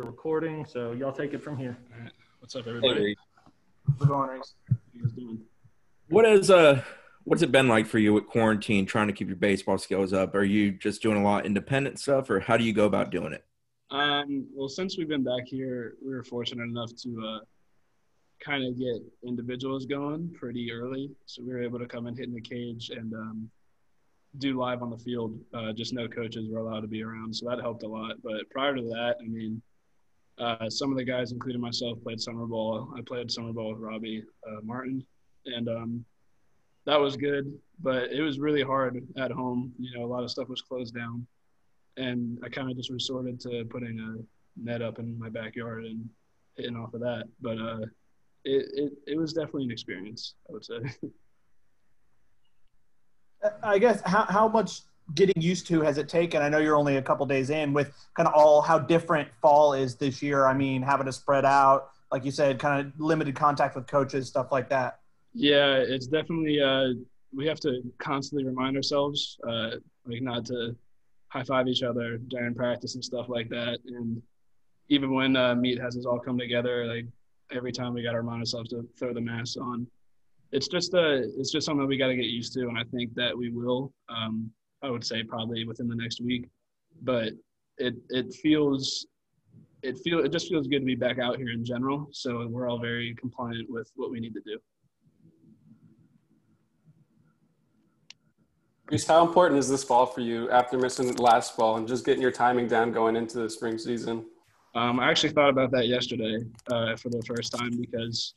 We're recording, so y'all take it from here. What's up, everybody? We're going, Reese. How you guys doing? What has uh what's it been like for you with quarantine trying to keep your baseball skills up? Are you just doing a lot of independent stuff or how do you go about doing it? Um, well, since we've been back here, we were fortunate enough to uh, kind of get individuals going pretty early. So we were able to come and hit in the cage and um, do live on the field. Uh, just no coaches were allowed to be around, so that helped a lot. But prior to that, I mean, uh, some of the guys, including myself, played summer ball. I played summer ball with Robby uh, Martin, and um, that was good. But it was really hard at home. You know, a lot of stuff was closed down, and I kind of just resorted to putting a net up in my backyard and hitting off of that. But uh, it, it it was definitely an experience. I would say. I guess how how much getting used to has it taken? I know you're only a couple days in with kind of all how different fall is this year. I mean, having to spread out, like you said, kind of limited contact with coaches, stuff like that. Yeah, it's definitely uh, we have to constantly remind ourselves, uh, like not to high five each other during practice and stuff like that. And even when uh, Meat has us all come together, like every time we got to remind ourselves to throw the mask on. It's just a, it's just something we got to get used to, and I think that we will. Um, I would say probably within the next week, but it it feels it feel it just feels good to be back out here in general. So we're all very compliant with what we need to do. Reese, how important is this fall for you after missing last fall and just getting your timing down going into the spring season? Um, I actually thought about that yesterday uh, for the first time because,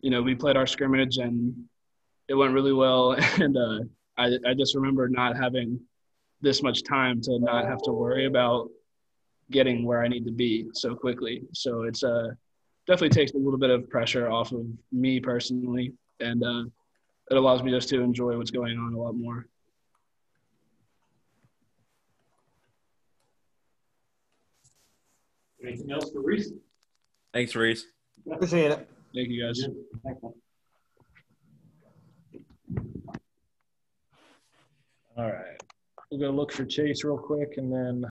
you know, we played our scrimmage and it went really well, and uh, I, I just remember not having this much time to not have to worry about getting where I need to be so quickly. So it's uh, definitely takes a little bit of pressure off of me personally, and uh, it allows me just to enjoy what's going on a lot more. Anything else for Reese? Thanks, Reese. Appreciate it. Thank you guys. All right. We're gonna look for Chase real quick and then